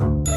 you